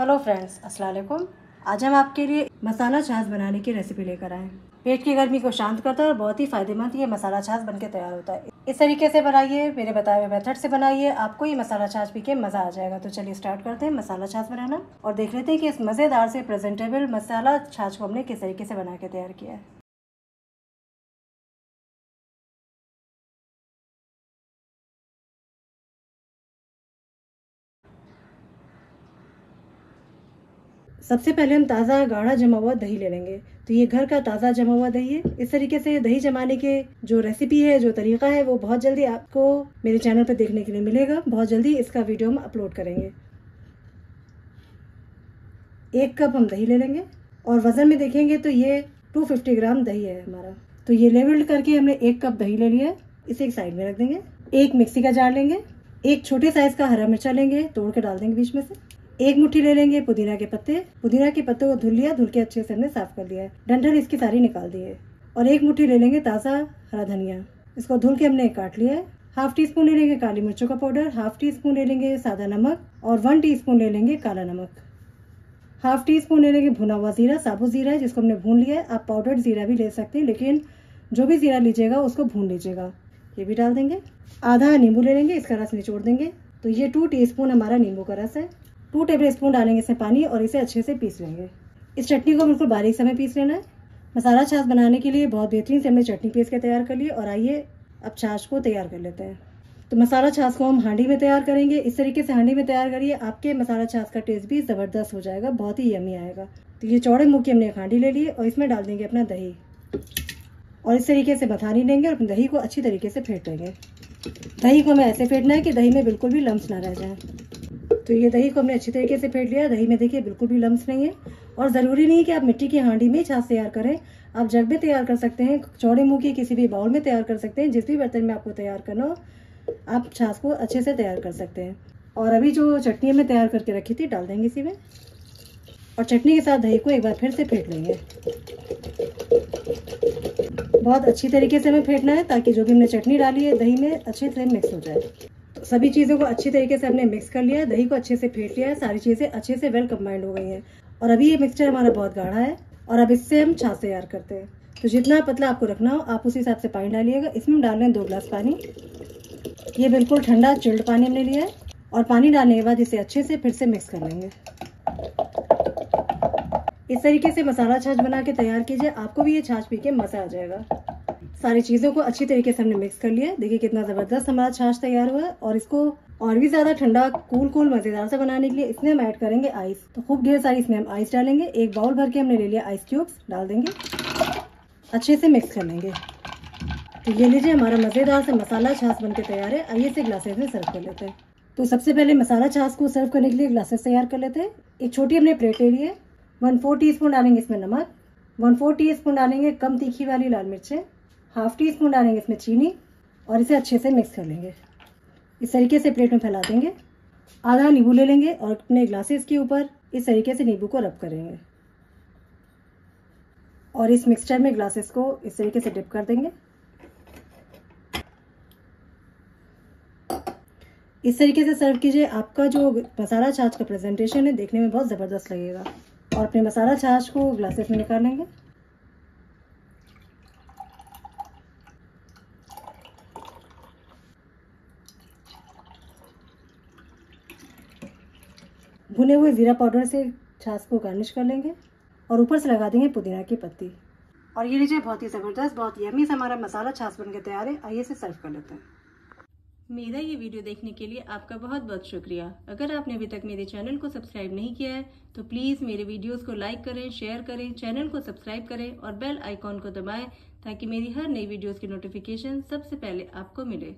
Hello friends अस्सलाम वालेकुम। आज हम आपके लिए मसाला छाछ बनाने की रेसिपी लेकर आए पेट की गर्मी को शांत करता है और बहुत ही फ़ायदेमंद ये मसाला छाछ बनके तैयार होता है। इस तरीके से बनाइए, मेरे बताए हुए मेथड से बनाइए, आपको ये मसाला छाछ पी के मज़ा आ जाएगा। तो चलिए स्टार्ट करते हैं मसाला छाछ बनाना और देख लेते हैं कि इस मज़ेदार से प्रेजेंटेबल मसाला छाछ को हमने किस तरीके से बना के तैयार किया है। सबसे पहले हम ताज़ा गाढ़ा जमा हुआ दही ले लेंगे। तो ये घर का ताज़ा जमा हुआ दही है। इस तरीके से दही जमाने के जो रेसिपी है, जो तरीका है, वो बहुत जल्दी आपको मेरे चैनल पर देखने के लिए मिलेगा। बहुत जल्दी इसका वीडियो हम अपलोड करेंगे। एक कप हम दही ले लेंगे और वज़न में देखेंगे तो ये 250 ग्राम दही है हमारा। तो ये लेवल्ड करके हमने एक कप दही ले लिया है। इसे एक साइड में रख देंगे। एक मिक्सी का जार लेंगे। एक छोटे साइज़ का हरा मिर्चा लेंगे। तोड़ के डाल देंगे बीच में से। एक मुट्ठी ले लेंगे, पुदीना के पत्ते। पुदीना के पत्तों को धुल लिया, धुल के अच्छे से हमने साफ़ कर लिया है। डंठल इसकी सारी निकाल दी है। और एक मुट्ठी ले लेंगे ताज़ा हरा धनिया। इसको धुल के हमने काट लिया है। हाफ़ टी स्पून ले लेंगे काली मिर्चों का पाउडर। हाफ़ टी स्पून ले लेंगे सादा नमक। और वन टी स्पून ले लेंगे काला नमक। हाफ़ टी स्पून ले लेंगे भुना हुआ जीरा, साबुत जीरा है, जिसको हमने भून लिया है। आप पाउडर जीरा भी ले सकते हैं, लेकिन जो भी जीरा लीजिएगा, उसको भून लीजिएगा। ये भी डाल देंगे। आधा नींबू ले लेंगे, इसका रस निचोड़ देंगे। तो ये टू टीस्पून हमारा नींबू का रस है। टू टेबल स्पून डालेंगे इसमें पानी और इसे अच्छे से पीस लेंगे। इस चटनी को बिल्कुल बारीक समय पीस लेना है। मसाला छाछ बनाने के लिए बहुत बेहतरीन से हमने चटनी पीस के तैयार कर ली और आइए अब छाछ को तैयार कर लेते हैं। तो मसाला छाछ को हम हांडी में तैयार करेंगे। इस तरीके से हांडी में तैयार करिए, आपके मसाला छाछ का टेस्ट भी ज़बरदस्त हो जाएगा, बहुत ही यमी आएगा। तो ये चौड़े मुँह की हमने एक हांडी ले ली और इसमें डाल देंगे अपना दही। और इस तरीके से मथानी लेंगे और दही को अच्छी तरीके से फेंट लेंगे दही को हमें ऐसे फेंटना है कि दही में बिल्कुल भी लम्स ना रह जाए। तो ये दही को हमने अच्छी तरीके से फेंट लिया। दही में देखिए, बिल्कुल भी लम्स नहीं है। और ज़रूरी नहीं कि आप मिट्टी की हांडी में छाछ तैयार करें। आप जग में तैयार कर सकते हैं, चौड़े मुँह की किसी भी बाउल में तैयार कर सकते हैं, जिस भी बर्तन में आपको तैयार करना हो, आप छाछ को अच्छे से तैयार कर सकते हैं। और अभी जो चटनी हमने तैयार करके रखी थी, डाल देंगे इसी में। और चटनी के साथ दही को एक बार फिर से फेंट लेंगे। बहुत अच्छी तरीके से हमें फेंटना है, ताकि जो भी हमने चटनी डाली है, दही में अच्छे से मिक्स हो जाए। सभी चीज़ों को अच्छी तरीके से हमने मिक्स कर लिया है दही को अच्छे से फेंट लिया है सारी चीज़ें अच्छे से वेल कम्बाइंड हो गई हैं। और अभी ये मिक्सचर हमारा बहुत गाढ़ा है और अब इससे हम छाछ तैयार करते हैं। तो जितना पतला आपको रखना हो, आप उस हिसाब से पानी डालिएगा। इसमें हम डाल रहे हैं दो गिलास पानी। ये बिल्कुल ठंडा चिल्ड पानी हमने लिया है। और पानी डालने के बाद इसे अच्छे से फिर से मिक्स कर लेंगे। इस तरीके से मसाला छाछ बना के तैयार कीजिए, आपको भी ये छाछ पी के मज़ा आ जाएगा। सारी चीज़ों को अच्छी तरीके से हमने मिक्स कर लिया। देखिए कितना ज़बरदस्त हमारा छाछ तैयार हुआ और इसको और भी ज़्यादा ठंडा कूल कूल मज़ेदार से बनाने के लिए इसमें हम ऐड करेंगे आइस तो खूब ढेर सारी इसमें हम आइस डालेंगे। एक बाउल भर के हमने ले लिया आइस क्यूब्स डाल देंगे। अच्छे से मिक्स कर लेंगे। तो ये लीजिए हमारा मज़ेदार से मसाला छाछ बन तैयार है। आइए से ग्लासेस में सर्व कर लेते हैं। तो सबसे पहले मसाला छाछ को सर्व करने के लिए ग्लासेस तैयार कर लेते हैं। एक छोटी हमने प्लेट ले ली है। वन फोर टी डालेंगे इसमें नमक। वन फोर टी डालेंगे कम तीखी वाली लाल मिर्चें। हाफ़ टी स्पून डालेंगे इसमें चीनी और इसे अच्छे से मिक्स कर लेंगे। इस तरीके से प्लेट में फैला देंगे। आधा नींबू ले लेंगे और अपने ग्लासेस के ऊपर इस तरीके से नींबू को रब करेंगे। और इस मिक्सचर में ग्लासेस को इस तरीके से डिप कर देंगे। इस तरीके से सर्व कीजिए। आपका जो मसाला छाछ का प्रेजेंटेशन है, देखने में बहुत ज़बरदस्त लगेगा। और अपने मसाला छाछ को ग्लासेस में निकालेंगे भुने हुए ज़ीरा पाउडर से छाछ को गार्निश कर लेंगे और ऊपर से लगा देंगे पुदीना की पत्ती। और ये लीजिए बहुत ही ज़बरदस्त, बहुत यमी से हमारा मसाला छाछ बन के तैयार है। आइए से सर्व कर लेते हैं। मेरा ये वीडियो देखने के लिए आपका बहुत बहुत शुक्रिया। अगर आपने अभी तक मेरे चैनल को सब्सक्राइब नहीं किया है तो प्लीज़ मेरे वीडियोस को लाइक करें शेयर करें चैनल को सब्सक्राइब करें और बेल आइकॉन को दबाएँ ताकि मेरी हर नई वीडियोस की नोटिफिकेशन सबसे पहले आपको मिले।